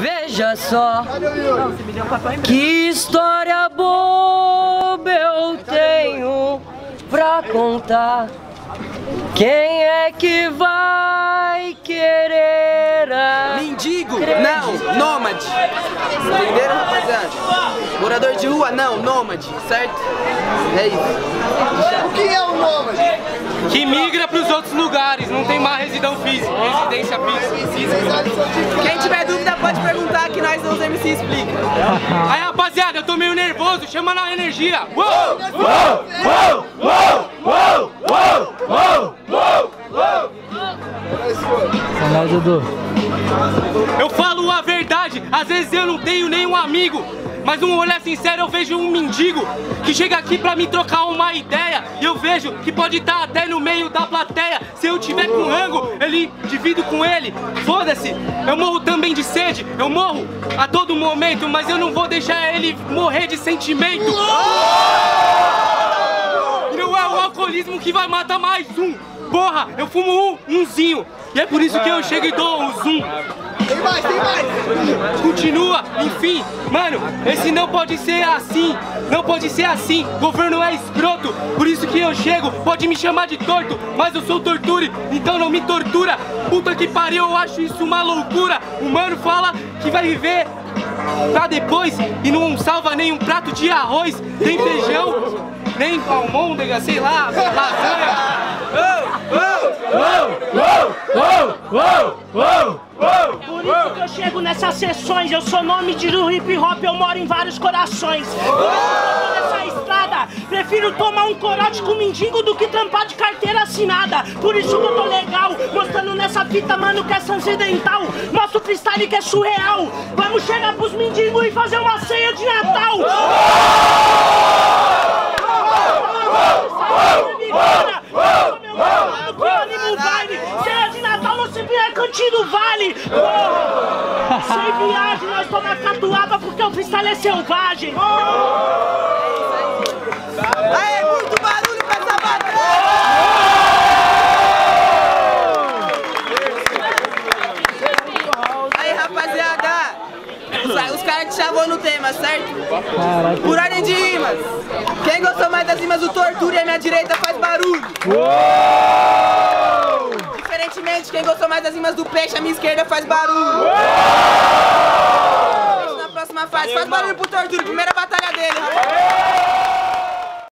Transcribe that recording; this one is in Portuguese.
Veja só que história boba eu tenho pra contar. Quem é que vai querer a... Mendigo? Não, nômade. Entenderam, rapaziada? Morador de rua? Não, nômade, certo? É isso. O que é um nômade? Que migra pros outros lugares, não tem mais residão física, residência física se explica. Aí, rapaziada, eu tô meio nervoso, chama na energia. Uou! Uou! Uou! Uou! Uou! Uou! Eu falo a verdade, às vezes eu não tenho nenhum amigo. Mas num olhar sincero eu vejo um mendigo que chega aqui pra me trocar uma ideia. E eu vejo que pode estar até no meio da plateia. Se eu tiver com rango, ele divido com ele. Foda-se, eu morro também de sede. Eu morro a todo momento, mas eu não vou deixar ele morrer de sentimento. Não é o alcoolismo que vai matar mais um. Porra, eu fumo um, umzinho. E é por isso que eu chego e dou um zoom Tem mais, tem mais! continua, enfim, mano, esse não pode ser assim, não pode ser assim, governo é escroto, por isso que eu chego, pode me chamar de torto, mas eu sou torture, então não me tortura, puta que pariu, eu acho isso uma loucura, o mano fala que vai viver pra depois e não salva nem um prato de arroz, nem feijão, nem almôndega, sei lá, lasanha. Por nessas sessões, eu sou nome de do hip hop, eu moro em vários corações. Nessa estrada, prefiro tomar um corote com mendigo do que trampar de carteira assinada. Por isso que eu tô legal, mostrando nessa fita, mano, que é transcendental. Mostra o freestyle que é surreal. Vamos chegar pros mendigos e fazer uma ceia de Natal. Ceia de Natal no Civier Cantinho do Vale! Tomamos catuaba porque o freestyle é selvagem! Aê, muito barulho pra essa batalha! Aí, rapaziada, os, os caras te chamou no tema, certo? Caraca. Por ordem de rimas. Quem gostou mais das rimas do Tortura e a minha direita faz barulho. Diferentemente, quem gostou mais das rimas do Peixe, a minha esquerda faz barulho rapaz. Valeu, Faz irmão. barulho pro Torturo, primeira batalha dele, rapaz.